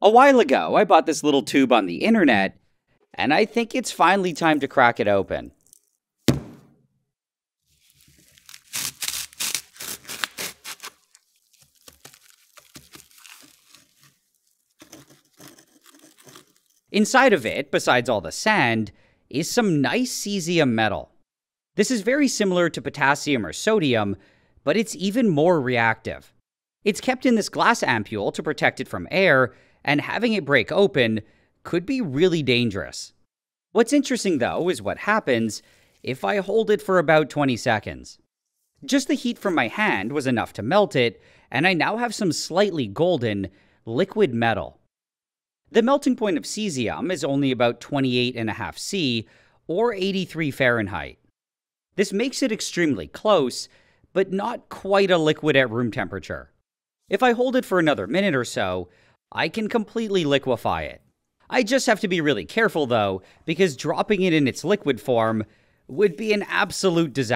A while ago, I bought this little tube on the internet, and I think it's finally time to crack it open. Inside of it, besides all the sand, is some nice cesium metal. This is very similar to potassium or sodium, but it's even more reactive. It's kept in this glass ampule to protect it from air, and having it break open could be really dangerous. What's interesting though is what happens if I hold it for about 20 seconds. Just the heat from my hand was enough to melt it, and I now have some slightly golden, liquid metal. The melting point of cesium is only about 28.5 C or 83 Fahrenheit. This makes it extremely close, but not quite a liquid at room temperature. If I hold it for another minute or so, I can completely liquefy it. I just have to be really careful though, because dropping it in its liquid form would be an absolute disaster.